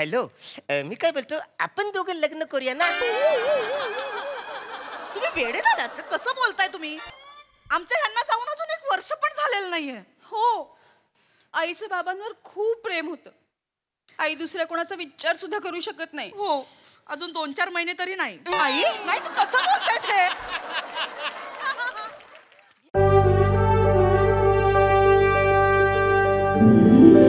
Hello मी काय बोलतो? आपण दोघं लग्न करूया ना? तुम्ही वेडे झालात का? कसं बोलताय तुम्ही? आमच्या ह्यांना जाऊन अजून एक वर्ष पण झालेलं नाहीये. हो आईचं बाबांवर खूप प्रेम होत. आई दुसऱ्या कोणाचा विचार सुद्धा करू शकत नाही. हो. अजून दोन चार महिने तरी नाही. आई? नाही तू कसं बोलताय ते thank you